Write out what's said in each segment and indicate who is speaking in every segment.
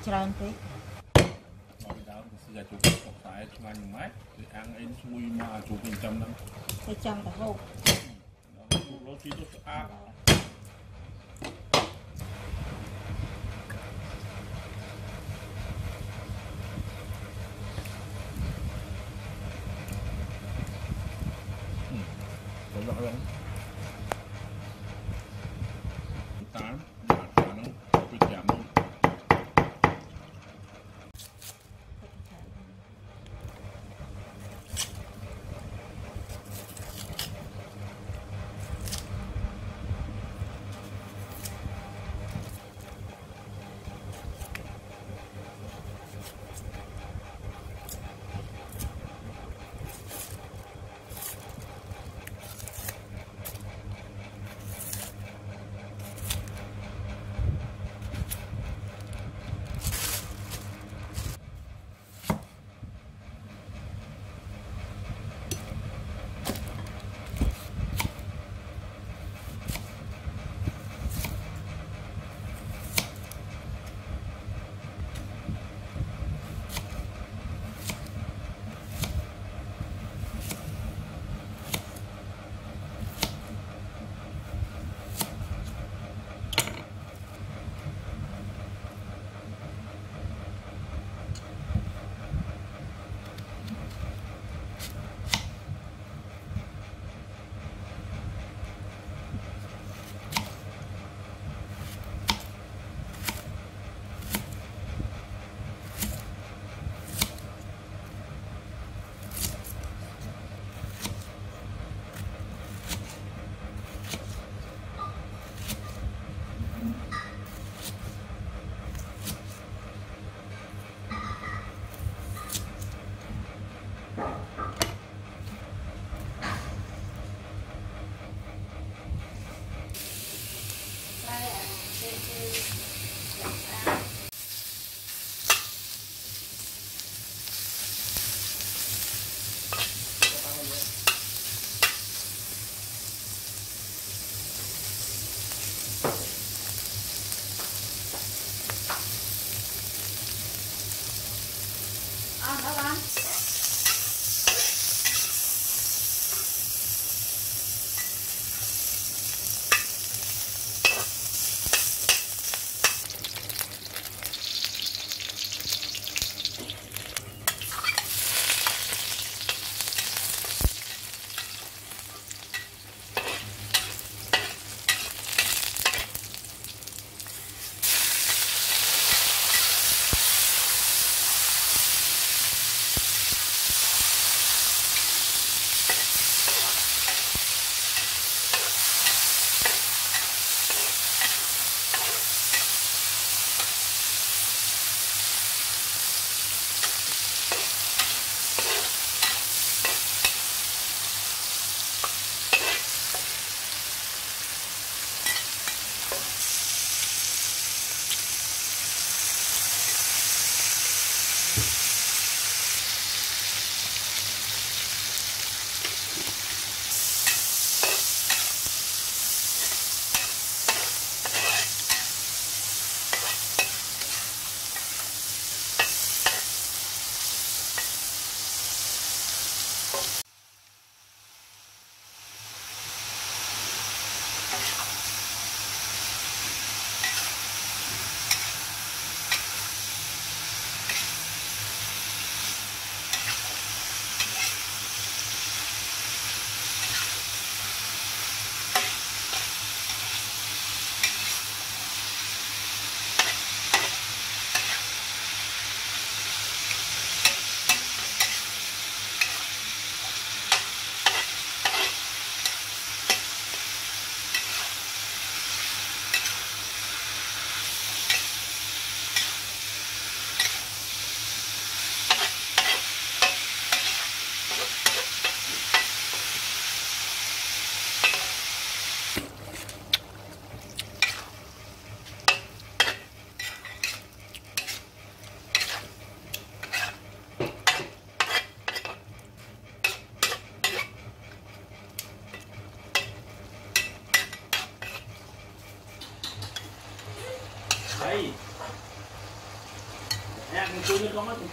Speaker 1: ហើយក៏ច្រើនពេក
Speaker 2: មកពីដើមគឺអាជុកសុកខ្សែឆ្ងាញ់ម៉េចគឺអាំងអីឈ្ងុយមកអាជុកចិញ្ចឹមហ្នឹង
Speaker 1: ហើយចង់ទៅហូប
Speaker 2: ដល់ជុករត់ទីទៅស្អាត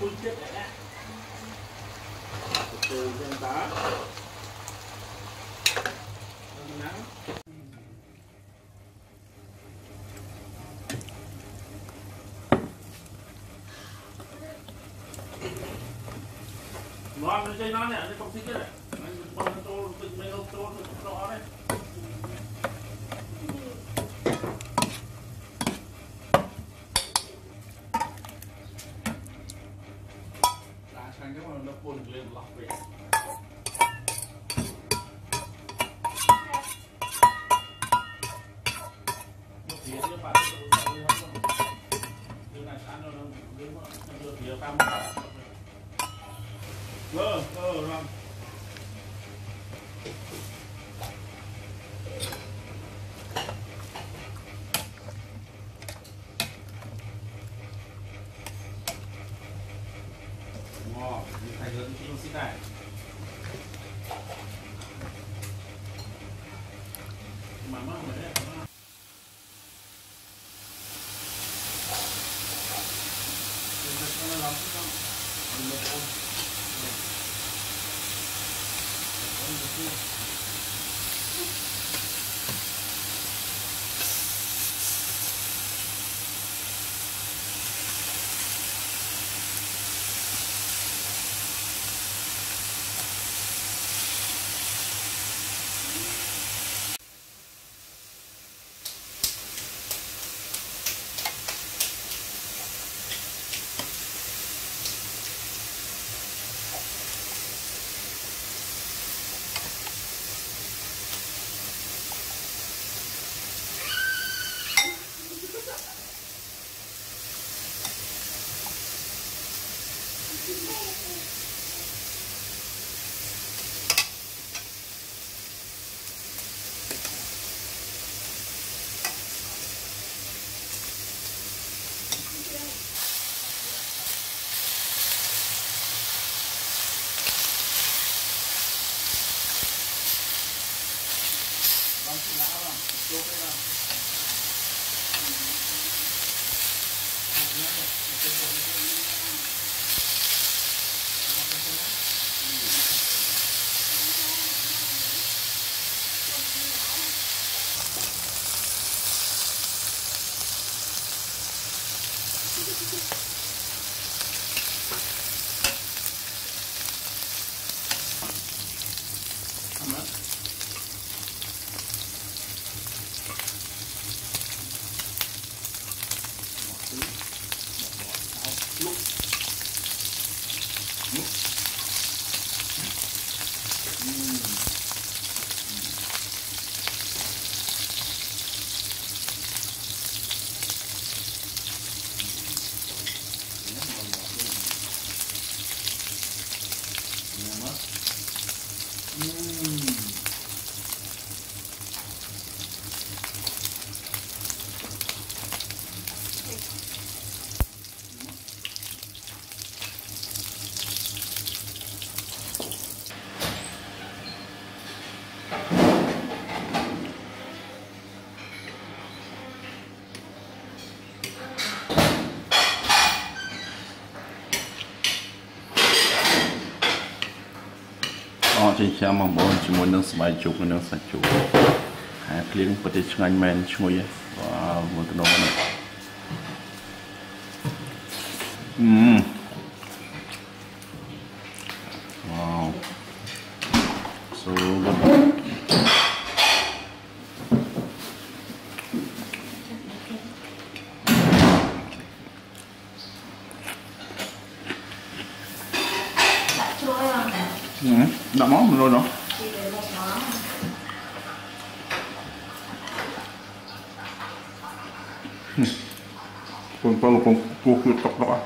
Speaker 2: குறிச்சிருக்கேன் இதுதான் Ngon, nó chơi nó này, nó không thích cái này មុននឹងលេងឡោះវិញ mà mắc rồi đấy Thank you. អរចិញ្ចាំបងប្អូនជាមួយនឹងស្បែកជុកនិងសាច់ជុកហើយភ្លៀងពិតជាឆ្ងាញ់មែនឈ្ងុយវ៉ាវមើលទៅនោះនេះអឺ
Speaker 1: còn
Speaker 2: con palo con
Speaker 1: tuohio tak tak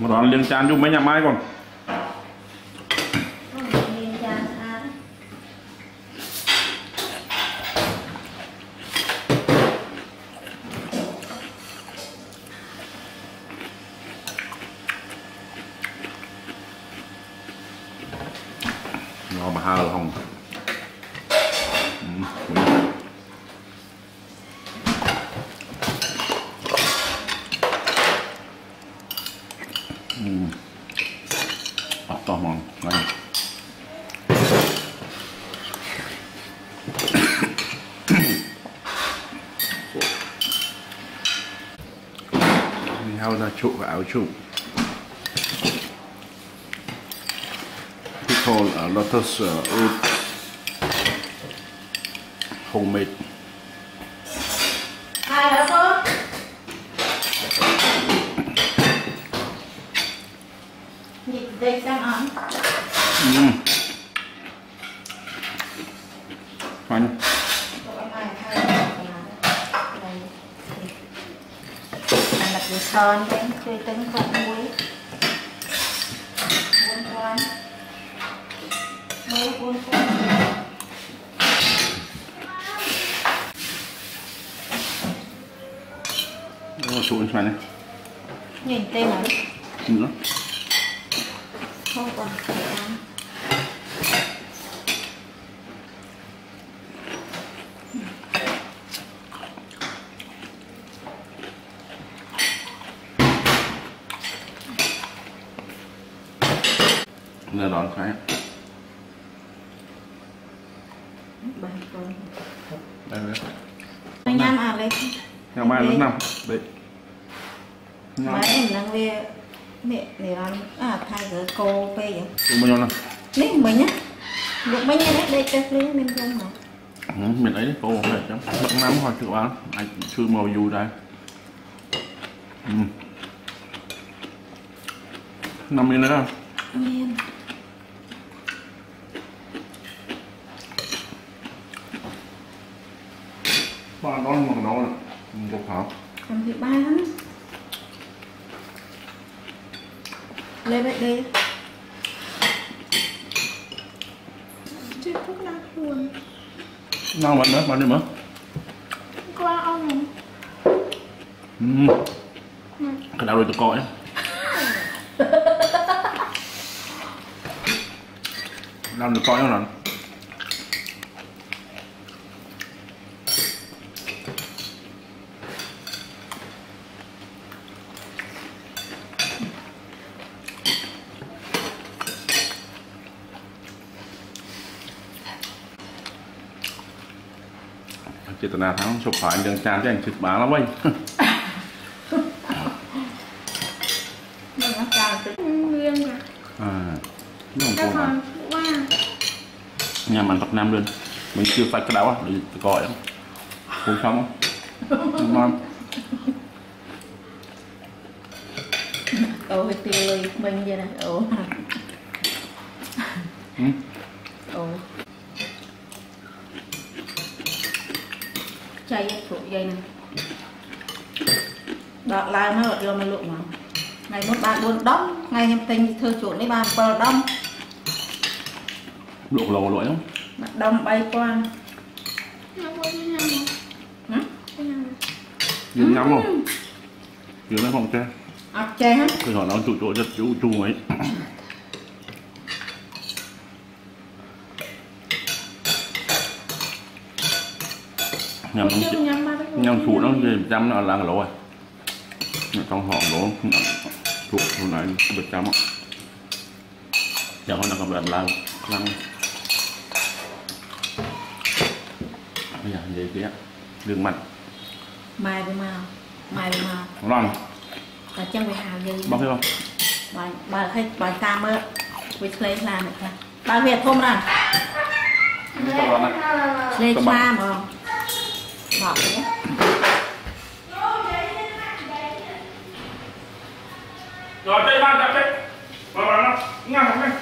Speaker 2: mà đoàn liên chan giúp mấy nhà mai còn mà hao không ừ. ừ. à, to mòn ngon hao ra trụ và áo trụ called uh, lotus uh, root homemade.
Speaker 1: Hai hả cô? Nhịp đây đang ăn.
Speaker 2: Mm. Fine.
Speaker 1: Anh đặt vừa son đến chơi tấn con
Speaker 2: này.
Speaker 1: Nhìn tên này
Speaker 2: Nữa.
Speaker 1: không còn phải ăn.
Speaker 2: Giờ đón
Speaker 1: con.
Speaker 2: Đây đây.
Speaker 1: Nhắm à lấy.
Speaker 2: Nhà mai lúc nào? Đấy.
Speaker 1: Mấy đang về mẹ để ăn à thay cái cô về vậy.
Speaker 2: bao nhiêu?
Speaker 1: Lấy mình nhá. Được mấy đấy đây chắc lấy mình không hả?
Speaker 2: Ừ, mình ấy cô một này chứ. Lúc năm hồi chưa bán. Anh chưa màu dù đây. Ừ. Năm mươi nữa. Ba đón một nấu này. Một hả?
Speaker 1: Còn thì ba lắm. Vậy đây. Chứ thuốc lá chuồn.
Speaker 2: Nào bạn nữa, bạn đi mở.
Speaker 1: Qua ông.
Speaker 2: Ừ. Cái đau rồi tôi coi. Làm được coi không nào? ចេតនាថាជប់ប្រាញ់រឿងចានទេអញជិះបានហើយ
Speaker 1: Mình nó cào cái nguyên nè.
Speaker 2: អឺនោះបង
Speaker 1: Cái con qua.
Speaker 2: ញ៉ាំបានទឹកណាំលឿនមិនជឿសាច់ក្តៅហ៎ដូចតកអញ្ចឹងពូខំហ៎មក
Speaker 1: Ồ cái tiêu lì mình vậy nè. Ồ.
Speaker 2: ហឹ
Speaker 1: Chay phụ dây nè. Đọt lại nó vô mà lụa mà. Ngày một bạn buồn đóng, ngày em tình thơ chuột lấy bàn bờ đông.
Speaker 2: លក់លោលក់អញ្ចឹង
Speaker 1: Mà đông bay qua.
Speaker 3: Nó quên cái nhầm rồi.
Speaker 1: Hả?
Speaker 3: Cái nhầm rồi.
Speaker 2: យើងញ៉ាំមកយើងនៅក្នុងចេះ
Speaker 1: À chè hả?
Speaker 2: គឺhọ nói chủ chỗ rất chú chú ấy nhằm
Speaker 3: Chứ nhầm ba cái
Speaker 2: nhằm chủ nó về trăm nó là lỗ rồi trong họ lỗ chủ hôm nay bật trăm á giờ nó còn bật là lăng bây giờ về kia đường mặt.
Speaker 1: Mai với màu. Mai với màu.
Speaker 2: lon
Speaker 1: Và chân với hào dây.
Speaker 2: bóc không?
Speaker 1: Bà bà thấy bà ta mơ với lấy làm được bà việt không ra lấy
Speaker 2: Các bạn.
Speaker 1: xa mà mỏng nhé
Speaker 2: rồi đây ba chặt đấy vào vào nó ngang một không